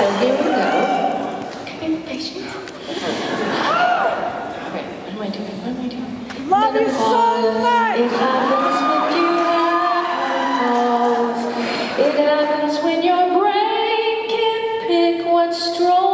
So here we go. Can you be patient? Alright, what am I doing? What am I doing? Love you so much! It happens when you have calls. It happens when your brain can pick what straw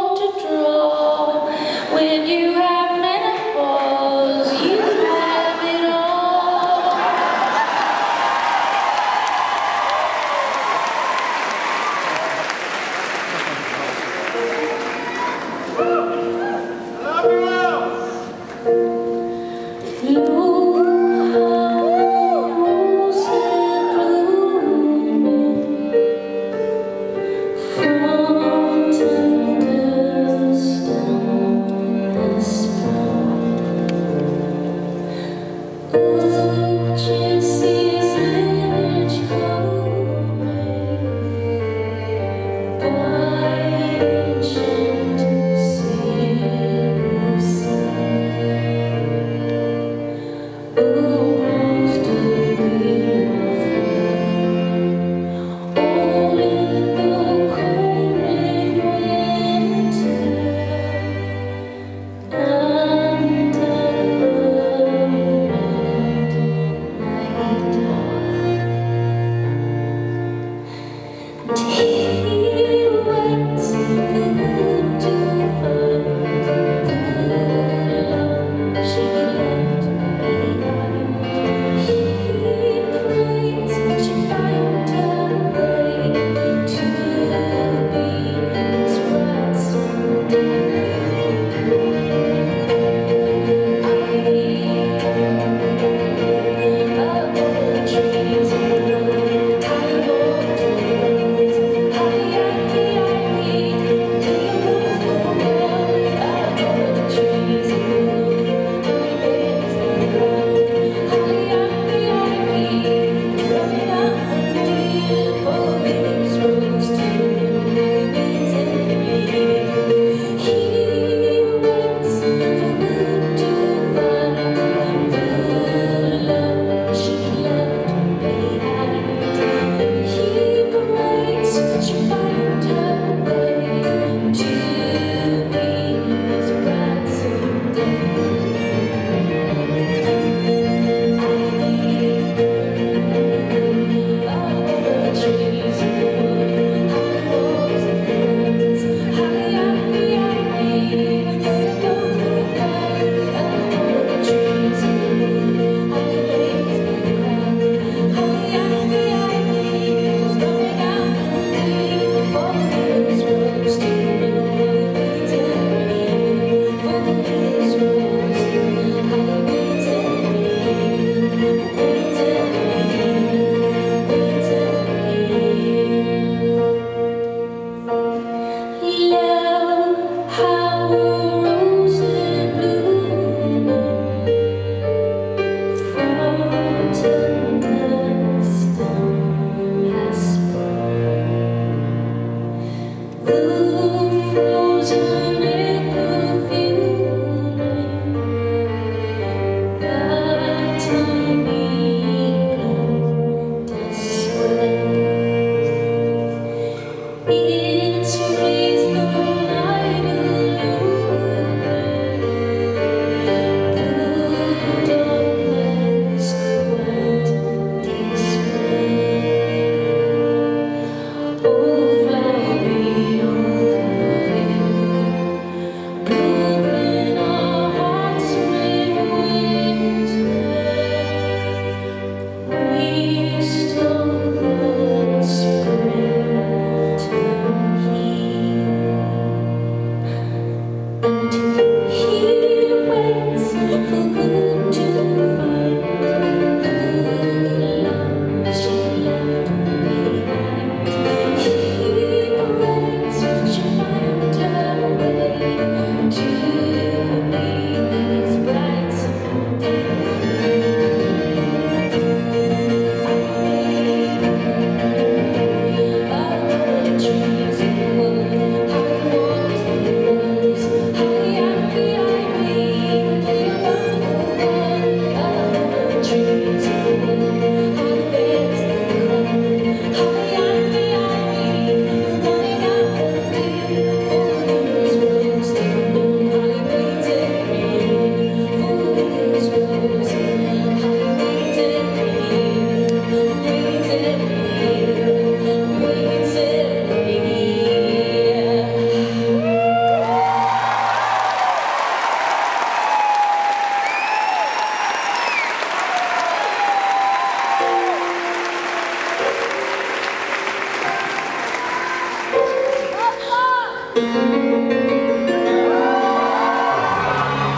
Ooh, frozen